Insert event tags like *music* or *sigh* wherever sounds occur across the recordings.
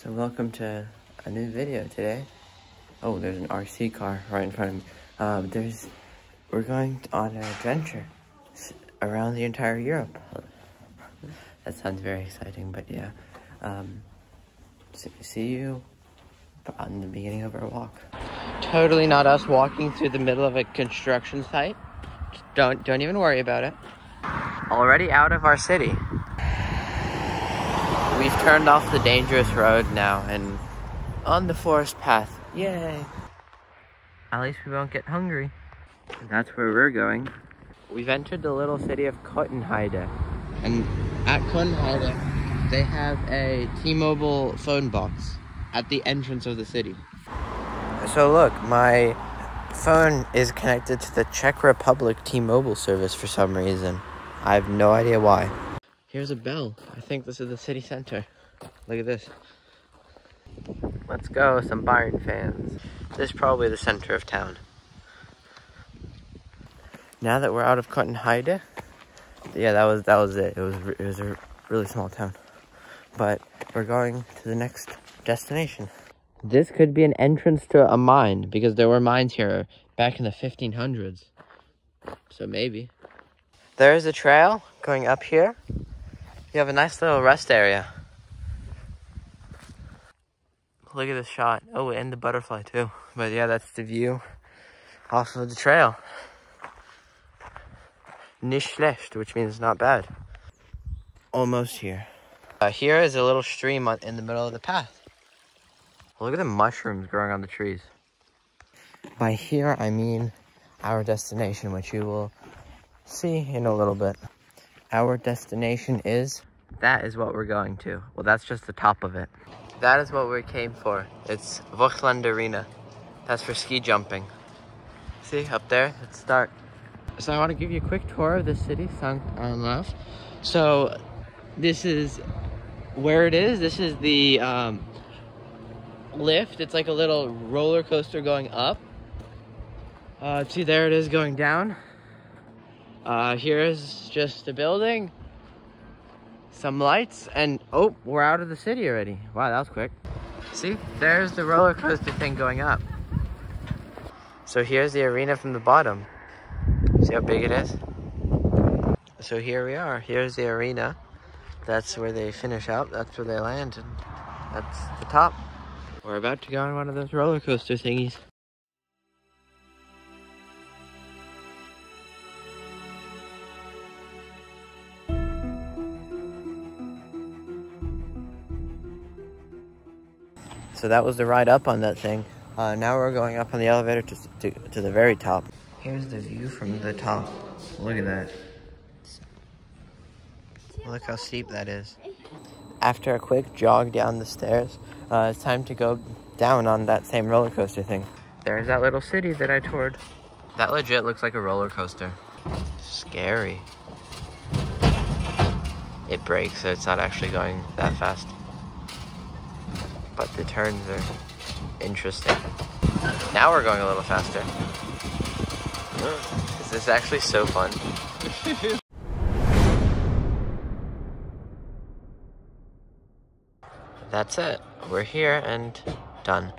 So welcome to a new video today. Oh, there's an RC car right in front of me. Um, there's, we're going on an adventure around the entire Europe. *laughs* That sounds very exciting, but yeah. Um, see you on the beginning of our walk. Totally not us walking through the middle of a construction site. Don't don't even worry about it. Already out of our city. We've turned off the dangerous road now and on the forest path. Yay! At least we won't get hungry. That's where we're going. We've entered the little city of Kottenheide. And at Kottenheide, they have a T-Mobile phone box at the entrance of the city. So look, my phone is connected to the Czech Republic T-Mobile service for some reason. I have no idea why. Here's a bell. I think this is the city center. Look at this. Let's go, some Bayern fans. This is probably the center of town. Now that we're out of Kottenheide, yeah, that was that was it. It was it was a really small town, but we're going to the next destination. This could be an entrance to a mine because there were mines here back in the 1500s. So maybe. There's a trail going up here. You have a nice little rest area. Look at this shot. Oh, and the butterfly too. But yeah, that's the view off of the trail. Nicht schlecht, which means not bad. Almost here. Uh, here is a little stream on, in the middle of the path. Look at the mushrooms growing on the trees. By here, I mean our destination, which you will see in a little bit. Our destination is, that is what we're going to. Well, that's just the top of it. That is what we came for. It's Vogtland Arena. That's for ski jumping. See, up there, let's start. So I want to give you a quick tour of the city, Sankt Olaf. So this is where it is. This is the um, lift. It's like a little roller coaster going up. Uh, see, there it is going down. Uh, here's just a building, some lights, and oh, we're out of the city already. Wow, that was quick. See, there's the roller coaster thing going up. So here's the arena from the bottom. See how big it is? So here we are. Here's the arena. That's where they finish out. That's where they land. And that's the top. We're about to go on one of those roller coaster thingies. So that was the ride up on that thing. Uh, now we're going up on the elevator to, to, to the very top. Here's the view from the top. Look at that. Look how steep that is. After a quick jog down the stairs, uh, it's time to go down on that same roller coaster thing. There's that little city that I toured. That legit looks like a roller coaster. Scary. It brakes, so it's not actually going that fast. But the turns are interesting. Now we're going a little faster. This is actually so fun. *laughs* That's it. We're here and done.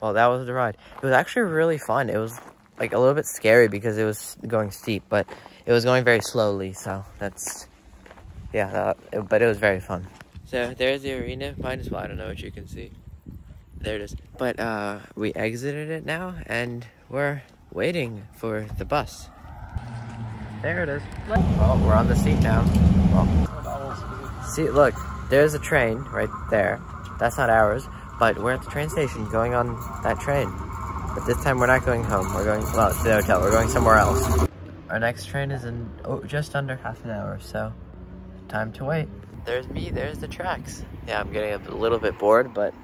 Well, that was the ride. It was actually really fun. It was like a little bit scary because it was going steep, but it was going very slowly. So that's, yeah, but it was very fun. So there's the arena. Minus well, I don't know what you can see. There it is. But uh, we exited it now and we're waiting for the bus. There it is. Well, we're on the seat now. Well, see, look, there's a train right there. That's not ours, but we're at the train station going on that train. But this time we're not going home. We're going, well, to the hotel. We're going somewhere else. Our next train is in oh, just under half an hour, so time to wait. There's me, there's the tracks. Yeah, I'm getting a little bit bored, but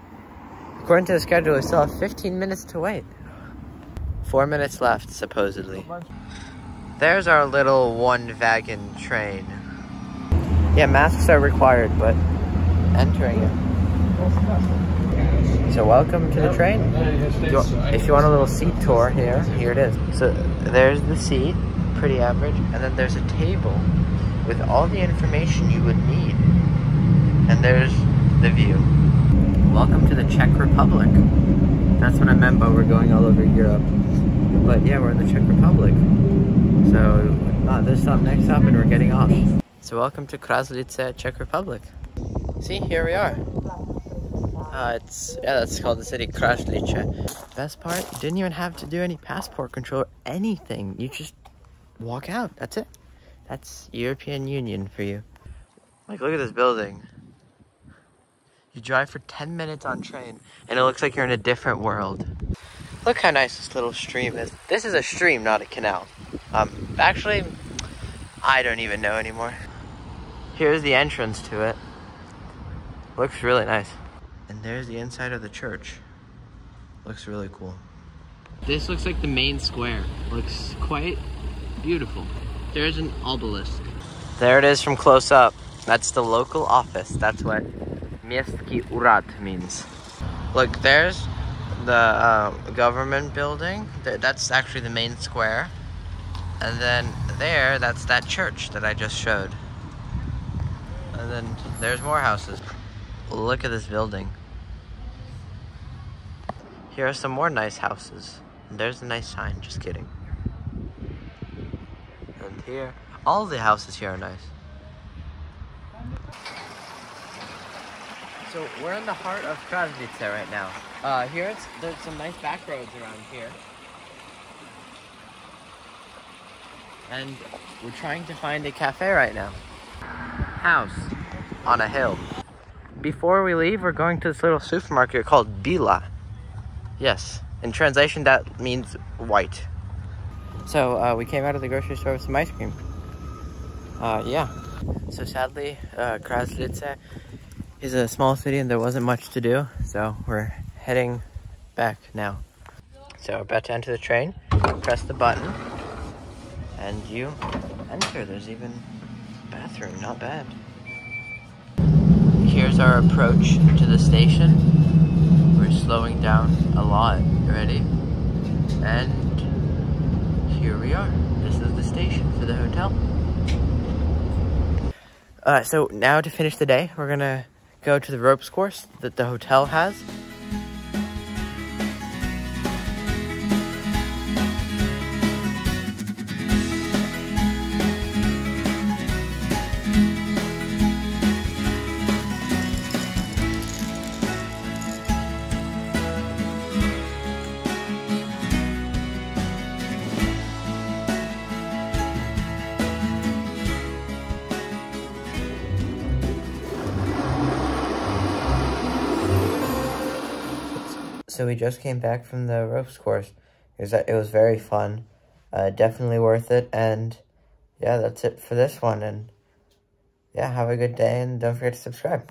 according to the schedule, we still have 15 minutes to wait. Four minutes left, supposedly. There's our little one wagon train. Yeah, masks are required, but entering it. So welcome to the train. If you want a little seat tour here, here it is. So there's the seat, pretty average, and then there's a table with all the information you would need. There's the view. welcome to the Czech Republic. That's what I meant by we're going all over Europe. But yeah, we're in the Czech Republic. So uh, this stop next stop and we're getting off. So welcome to Kraslice, Czech Republic. See, here we are. Uh, it's, yeah, that's called the city Kraslice. Best part, didn't even have to do any passport control or anything. You just walk out, that's it. That's European Union for you. Like, look at this building. You drive for 10 minutes on train, and it looks like you're in a different world. Look how nice this little stream is. This is a stream, not a canal. Um, actually, I don't even know anymore. Here's the entrance to it. Looks really nice. And there's the inside of the church. Looks really cool. This looks like the main square. Looks quite beautiful. There's an obelisk. There it is from close up. That's the local office. That's what Miestski Urad means. Look, there's the uh, government building. That's actually the main square. And then there, that's that church that I just showed. And then there's more houses. Look at this building. Here are some more nice houses. And there's a nice sign, just kidding. And here, all the houses here are nice. So we're in the heart of Kraslice right now. Uh, here it's there's some nice back roads around here. And we're trying to find a cafe right now. House on a hill. Before we leave, we're going to this little supermarket called Bila. Yes, in translation that means white. So uh, we came out of the grocery store with some ice cream. Uh, yeah. So sadly, uh, Kraslice is a small city and there wasn't much to do, so we're heading back now. So we're about to enter the train, press the button, and you enter. There's even a bathroom, not bad. Here's our approach to the station. We're slowing down a lot already. And here we are. This is the station for the hotel. Uh, so now to finish the day, we're gonna go to the ropes course that the hotel has. So we just came back from the ropes course. It was, it was very fun. Uh, definitely worth it. And yeah, that's it for this one. And yeah, have a good day and don't forget to subscribe.